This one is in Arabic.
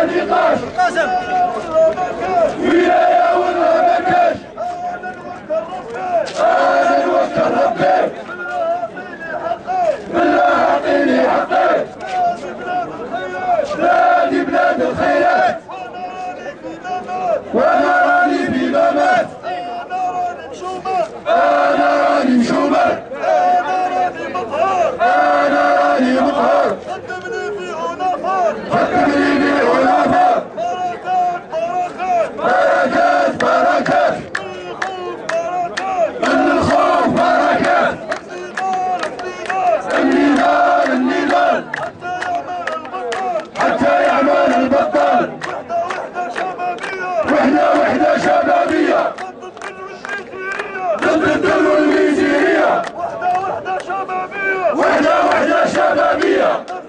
ولا نقاش قاسم ولاية ولا مكاش أنا نوكل ربي بالله اعطيني حقي بلادي بلاد الخيرات وأنا راني في ممات أنا راني مشومر أنا راني مطهر قدمني في عنفر وحدة وحدة شبابية. ضد الدل والميزيرية. ضد الدل والميزيرية وحدة وحدة وحدة